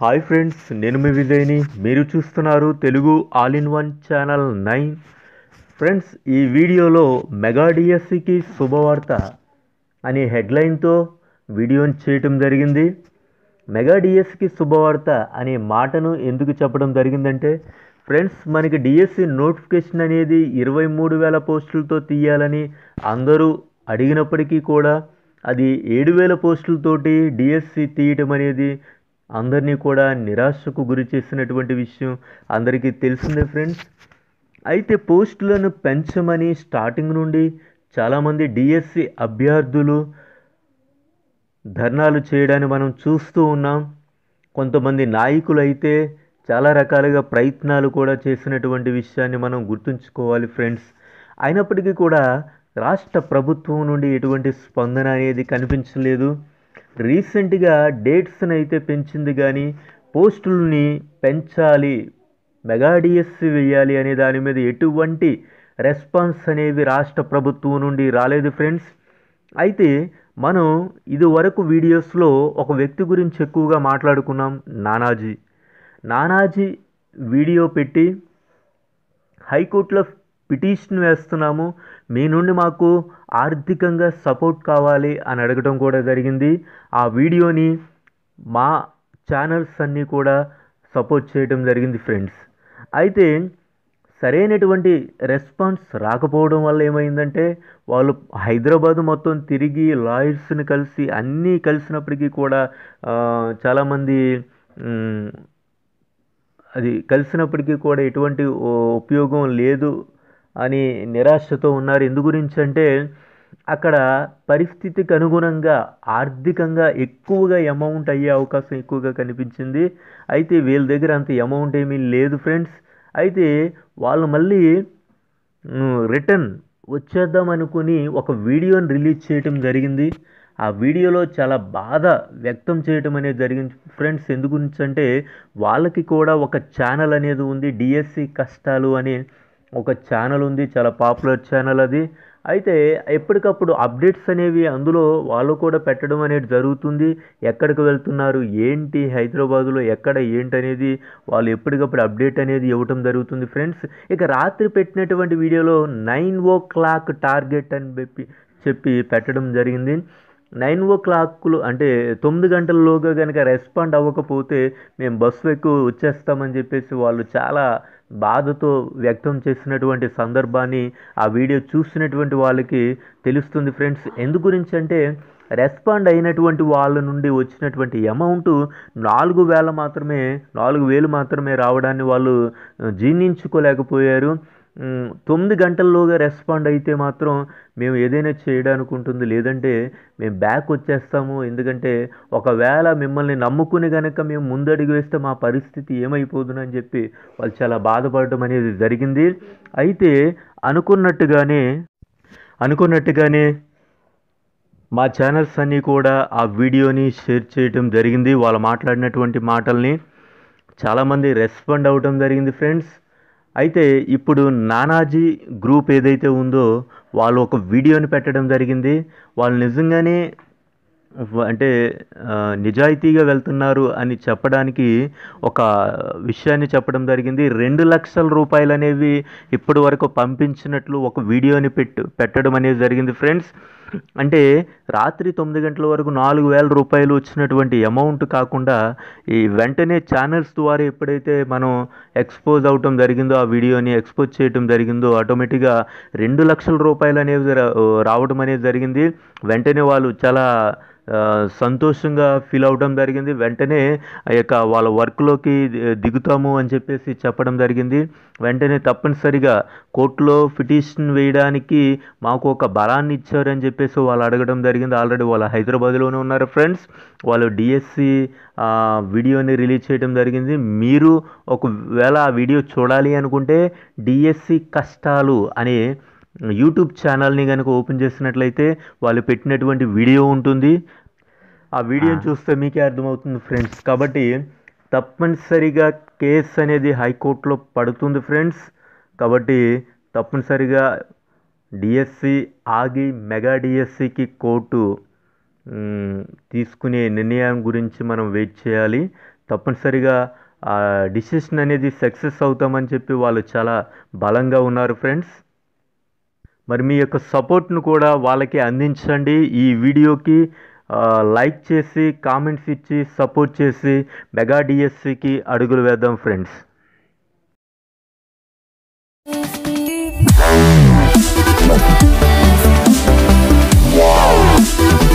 Hi friends నేను మీ విజయ్ని. మీరు చూస్తున్నారు Telugu all in one channel nine. Friends ఈ వీడియోలో మెగా డిఎస్సికి శుభవార్త అనే హెడ్లైన్తో వీడియోని చేయటం జరిగింది. మెగా డిఎస్సికి శుభవార్త అనే మాటను ఎందుకు చెప్పడం జరిగిందంటే ఫ్రెండ్స్ మనకి డిఎస్సి నోటిఫికేషన్ అనేది ఇరవై మూడు వేల పోస్టులతో తీయాలని అందరూ అడిగినప్పటికీ కూడా అది ఏడు వేల పోస్టులతోటి డిఎస్సి తీయటం అనేది అందరినీ కూడా నిరాశకు గురి చేసినటువంటి విషయం అందరికీ తెలిసిందే ఫ్రెండ్స్. అయితే పోస్టులను పెంచమని స్టార్టింగ్ నుండి చాలామంది డిఎస్సి అభ్యర్థులు ధర్నాలు చేయడాన్ని మనం చూస్తూ ఉన్నాం. కొంతమంది నాయకులు అయితే చాలా రకాలుగా ప్రయత్నాలు కూడా చేసినటువంటి విషయాన్ని మనం గుర్తుంచుకోవాలి ఫ్రెండ్స్. అయినప్పటికీ కూడా రాష్ట్ర ప్రభుత్వం నుండి ఎటువంటి స్పందన అనేది కనిపించలేదు. రీసెంట్గా డేట్స్ని అయితే పెంచింది కానీ పోస్టుల్ని పెంచాలి మెగా డిఎస్సి వేయాలి అనే దాని మీద ఎటువంటి రెస్పాన్స్ అనేవి రాష్ట్ర ప్రభుత్వం నుండి రాలేదు ఫ్రెండ్స్. అయితే మనం ఇదివరకు వీడియోస్లో ఒక వ్యక్తి గురించి ఎక్కువగా మాట్లాడుకున్నాం నానాజీ. నానాజీ వీడియో పెట్టి హైకోర్టులో పిటిషన్ వేస్తున్నాము. మీ నుండి మాకు ఆర్థికంగా సపోర్ట్ కావాలి అని అడగడం కూడా జరిగింది. ఆ వీడియోని మా ఛానల్స్ అన్నీ కూడా సపోర్ట్ చేయడం జరిగింది ఫ్రెండ్స్. అయితే సరైనటువంటి రెస్పాన్స్ రాకపోవడం వల్ల ఏమైందంటే వాళ్ళు హైదరాబాద్ మొత్తం తిరిగి లాయర్స్ని కలిసి అన్నీ కలిసినప్పటికీ కూడా చాలామంది అది కలిసినప్పటికీ కూడా ఎటువంటి ఉపయోగం లేదు అని నిరాశతో ఉన్నారు. ఎందు గురించి అంటే అక్కడ పరిస్థితికి అనుగుణంగా ఆర్థికంగా ఎక్కువగా అమౌంట్ అయ్యే అవకాశం ఎక్కువగా కనిపించింది. అయితే వీళ్ళ దగ్గర అంత అమౌంట్ ఏమీ లేదు ఫ్రెండ్స్. అయితే వాళ్ళు మళ్ళీ రిటర్న్ వచ్చేద్దాం అనుకుని ఒక వీడియోని రిలీజ్ చేయటం జరిగింది. ఆ వీడియోలో చాలా బాధ వ్యక్తం చేయటం అనేది జరిగింది ఫ్రెండ్స్. ఎందు గురించి అంటే వాళ్ళకి కూడా ఒక ఛానల్ అనేది ఉంది డిఎస్సి కష్టాలు అనే ఒక ఛానల్ ఉంది చాలా పాపులర్ ఛానల్ అది. అయితే ఎప్పటికప్పుడు అప్డేట్స్ అనేవి అందులో వాళ్ళు కూడా పెట్టడం అనేది జరుగుతుంది. ఎక్కడికి వెళ్తున్నారు ఏంటి హైదరాబాదులో ఎక్కడ ఏంటి అనేది వాళ్ళు ఎప్పటికప్పుడు అప్డేట్ అనేది ఇవ్వటం జరుగుతుంది. ఫ్రెండ్స్ ఇక రాత్రి పెట్టినటువంటి వీడియోలో నైన్ ఓ క్లాక్ టార్గెట్ అని చెప్పి చెప్పి పెట్టడం జరిగింది. నైన్ ఓ క్లాక్లు అంటే తొమ్మిది గంటల్లోగా కనుక రెస్పాండ్ అవ్వకపోతే మేము బస్సు ఎక్కువ వచ్చేస్తామని చెప్పేసి వాళ్ళు చాలా బాధతో వ్యక్తం చేసినటువంటి సందర్భాన్ని ఆ వీడియో చూసినటువంటి వాళ్ళకి తెలుస్తుంది ఫ్రెండ్స్. ఎందు గురించి అంటే రెస్పాండ్ అయినటువంటి వాళ్ళ నుండి వచ్చినటువంటి అమౌంట్ నాలుగు వేల మాత్రమే నాలుగు వేలు మాత్రమే రావడాన్ని వాళ్ళు జీర్ణించుకోలేకపోయారు. తొమ్మిది గంటల్లోగా రెస్పాండ్ అయితే మాత్రం మేము ఏదైనా చేయడానికి ఉంటుంది లేదంటే మేము బ్యాక్ వచ్చేస్తాము. ఎందుకంటే ఒకవేళ మిమ్మల్ని నమ్ముకుని కనుక మేము ముందడుగు వేస్తే మా పరిస్థితి ఏమైపోతుందని చెప్పి వాళ్ళు చాలా బాధపడడం అనేది జరిగింది. అయితే అనుకున్నట్టుగానే అనుకున్నట్టుగానే మా ఛానల్స్ అన్నీ కూడా ఆ వీడియోని షేర్ చేయటం జరిగింది. వాళ్ళు మాట్లాడినటువంటి మాటల్ని చాలామంది రెస్పాండ్ అవ్వటం జరిగింది ఫ్రెండ్స్. అయితే ఇప్పుడు నానాజీ గ్రూప్ ఏదైతే ఉందో వాళ్ళు ఒక వీడియోని పెట్టడం జరిగింది. వాళ్ళు నిజంగానే అంటే నిజాయితీగా వెళ్తున్నారు అని చెప్పడానికి ఒక విషయాన్ని చెప్పడం జరిగింది. రెండు లక్షల రూపాయలు అనేవి ఇప్పటి వరకు పంపించినట్లు ఒక వీడియోని పెట్టు పెట్టడం అనేది జరిగింది ఫ్రెండ్స్. అంటే రాత్రి తొమ్మిది గంటల వరకు నాలుగు వేల రూపాయలు వచ్చినటువంటి అమౌంట్ కాకుండా ఈ వెంటనే ఛానల్స్ ద్వారా ఎప్పుడైతే మనం ఎక్స్పోజ్ అవటం జరిగిందో ఆ వీడియోని ఎక్స్పోజ్ చేయటం జరిగిందో ఆటోమేటిక్గా రెండు లక్షల రూపాయలు అనేవి రావడం అనేది జరిగింది. వెంటనే వాళ్ళు చాలా సంతోషంగా ఫీల్ అవడం జరిగింది. వెంటనే ఆ యొక్క వాళ్ళ వర్క్లోకి దిగుతాము అని చెప్పేసి చెప్పడం జరిగింది. వెంటనే తప్పనిసరిగా కోర్టులో పిటిషన్ వేయడానికి మాకు ఒక బలాన్ని ఇచ్చారని చెప్పేసి వాళ్ళు అడగడం జరిగింది. ఆల్రెడీ వాళ్ళు హైదరాబాద్లోనే ఉన్నారు ఫ్రెండ్స్. వాళ్ళు డిఎస్సి వీడియోని రిలీజ్ చేయడం జరిగింది. మీరు ఒకవేళ ఆ వీడియో చూడాలి అనుకుంటే డిఎస్సి కష్టాలు అనే యూట్యూబ్ ఛానల్ని కనుక ఓపెన్ చేసినట్లయితే వాళ్ళు పెట్టినటువంటి వీడియో ఉంటుంది. ఆ వీడియోని చూస్తే మీకే అర్థమవుతుంది ఫ్రెండ్స్. కాబట్టి తప్పనిసరిగా కేసు అనేది హైకోర్టులో పడుతుంది ఫ్రెండ్స్. కాబట్టి తప్పనిసరిగా డిఎస్సి ఆగి మెగా డిఎస్సికి కోర్టు తీసుకునే నిర్ణయం గురించి మనం వెయిట్ చేయాలి. తప్పనిసరిగా ఆ డిసిషన్ అనేది సక్సెస్ అవుతామని చెప్పి వాళ్ళు చాలా బలంగా ఉన్నారు ఫ్రెండ్స్. మరి మీ యొక్క సపోర్ట్ను కూడా వాళ్ళకి అందించండి ఈ వీడియోకి. లైక్ చేసి కామెంట్స్ ఇచ్చి సపోర్ట్ చేసి మెగా డిఎస్సికి అడుగులు వేద్దాం ఫ్రెండ్స్ Wow!